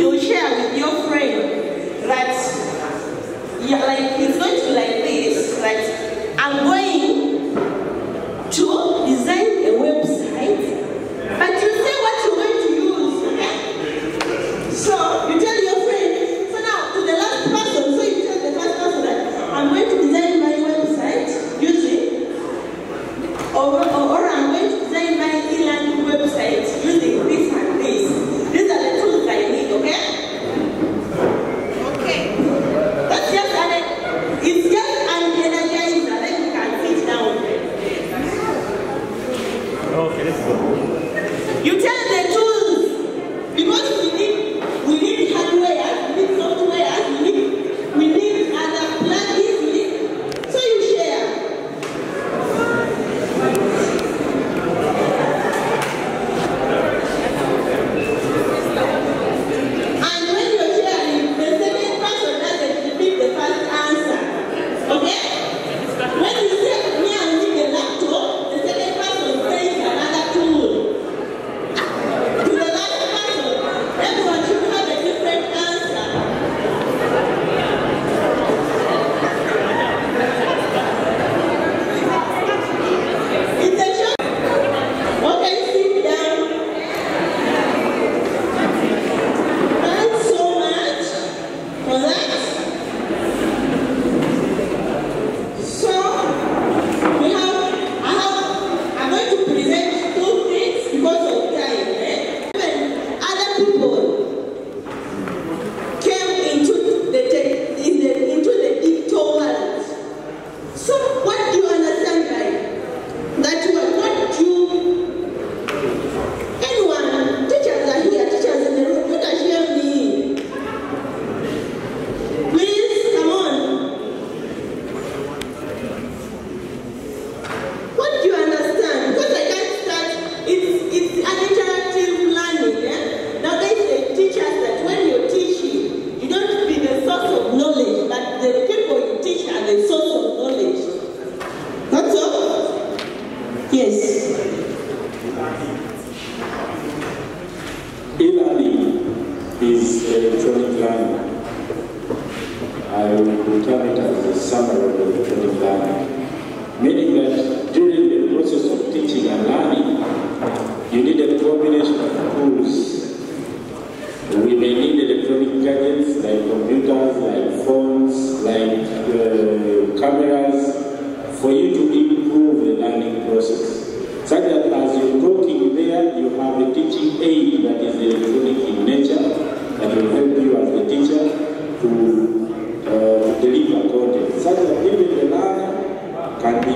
you share with your friend that yeah, like it's going to be like this, like I'm going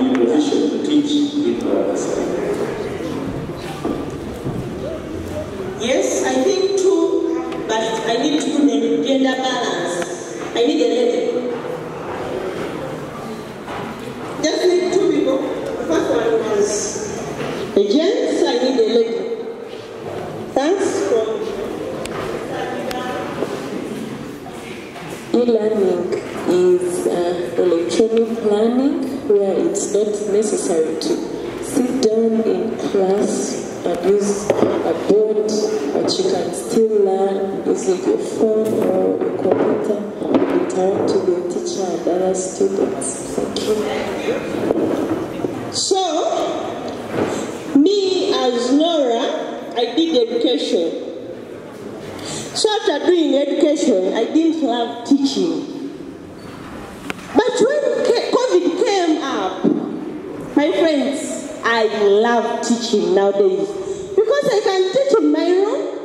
in the to teach in the it's not necessary to sit down in class and use a board, but you can still learn using your phone or your computer and return to the teacher and other students. Thank you. So, me as Nora, I did education. So after doing education, I didn't have teaching. But when them up. My friends, I love teaching nowadays because I can teach in my room,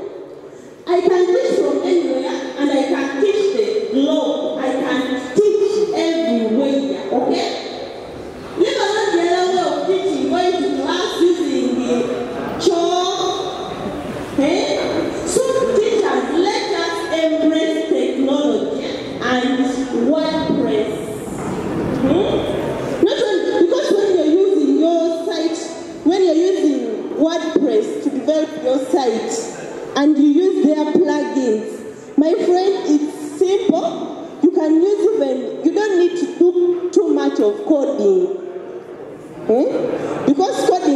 I can teach from anywhere, and I can teach.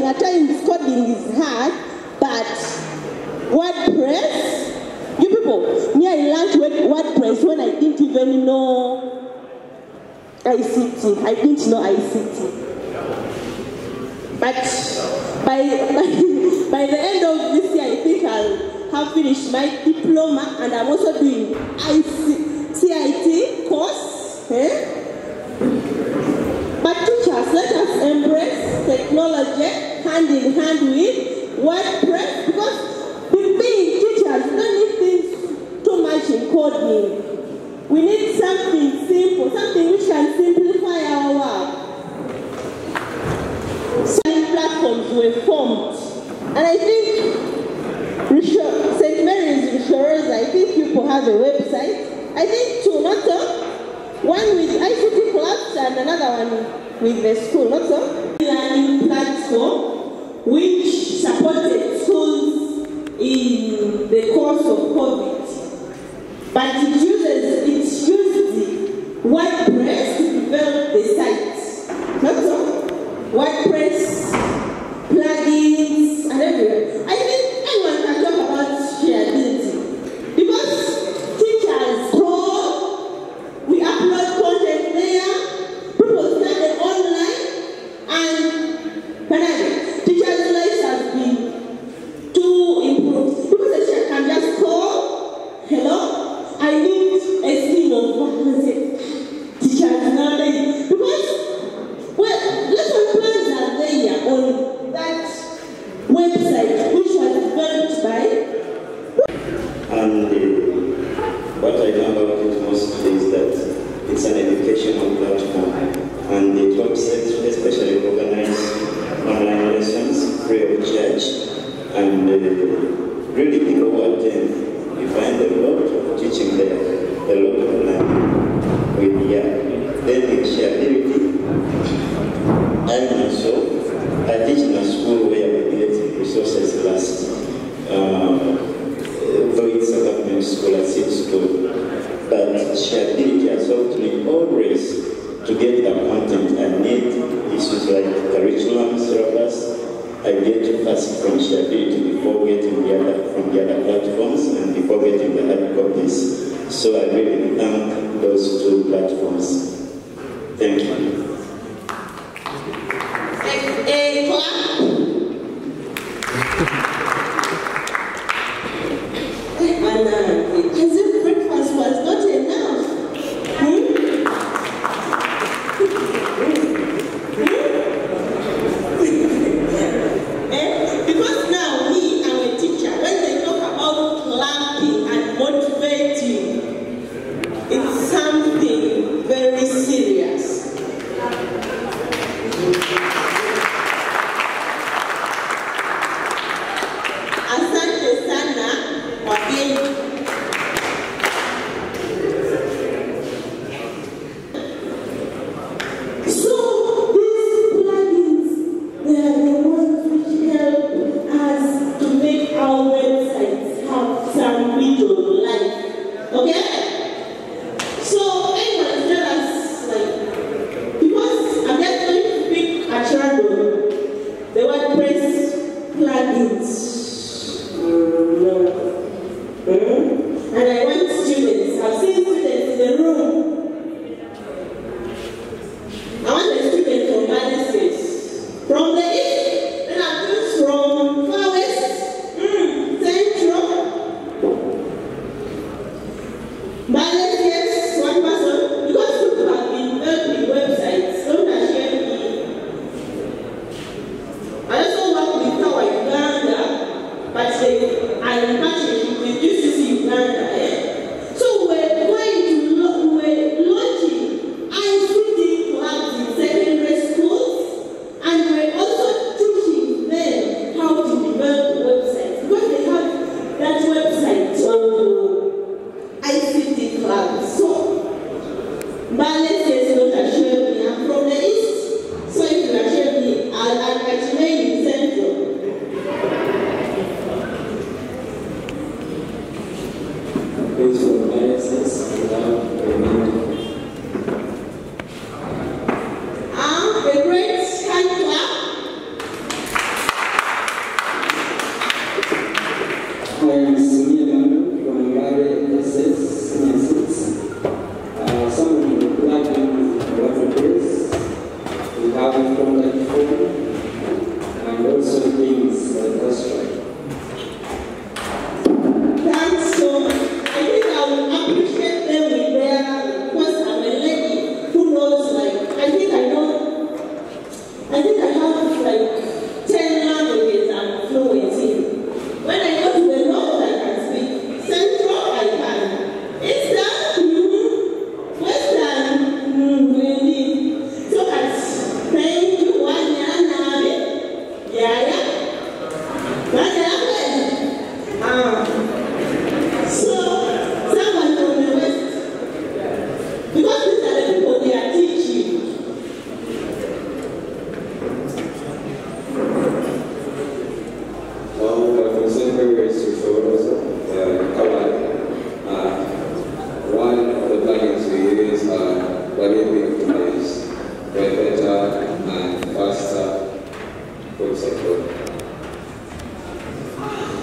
coding, at times coding is hard, but WordPress, you people, me I learned WordPress when I didn't even know ICT. I didn't know ICT. But by, by, by the end of this year, I think I'll have finished my diploma and I'm also doing IC, CIT course. Eh? But teachers, let us embrace technology hand in hand with WordPress because being teachers we don't need things too much in coding. We need something simple, something which can simplify our work. So many platforms were formed. And I think St. Mary's insurers. I think people have a website. I think two, not so? One with ICT Collapse and another one with the school, not so? Learning platform. which supported schools in the course of COVID. What I know about it most is that it's an educational platform. And it helps, especially 有什么用 ¿Ok?